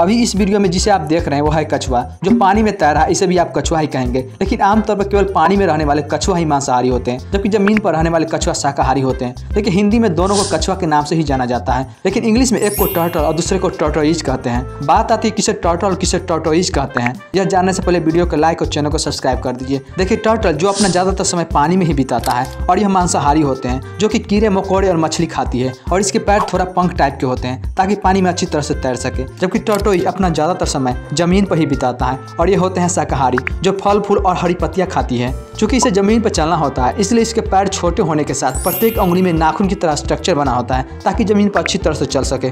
अभी इस वीडियो में जिसे आप देख रहे हैं, वो है कछुआ, जो पानी में तैर रहा है, इसे भी आप कछुआ ही कहेंगे। लेकिन आमतौर पर केवल पानी में रहने वाले कछुआ ही मांसाहारी होते हैं, जबकि ज़मीन पर रहने वाले कछुआ शाकाहारी होते हैं। लेकिन हिंदी में दोनों को कछुआ के नाम से ही जाना जाता है, लेकिन इंग्लिश में एक को टर्टल और दूसरे को टर्टोइज कहते हैं। बात आती है किसे टर्टल और किसे टर्टोइज कहते हैं। यह जानने से पहले वीडियो को लाइक और चैनल को सब्सक्राइब कर दीजिए। देखिए टर्टल जो अपना ज़्यादातर समय पानी में ही बिताता है, और यह मांसाहारी होते हैं, जो कि कीड़े, मकोड़े और मछली खाती है, और इसके पैर थोड़ा पंख टाइप के होते हैं, ताकि पानी में अच्छी तरह से तैर सके। जबकि टर्टोई अपना ज़्यादातर समय ज़मीन पर ही बिताता है। और ये होते हैं शाकाहारी, जो फल फूल और हरी पत्तियाँ खाती है। चूँकि इसे ज़मीन पर चलना होता है, इसलिए इसके पैर छोटे होने के साथ प्रत्येक उंगली में नाखून की तरह स्ट्रक्चर बना होता है, ताकि ज़मीन पर अच्छी तरह से चल सके।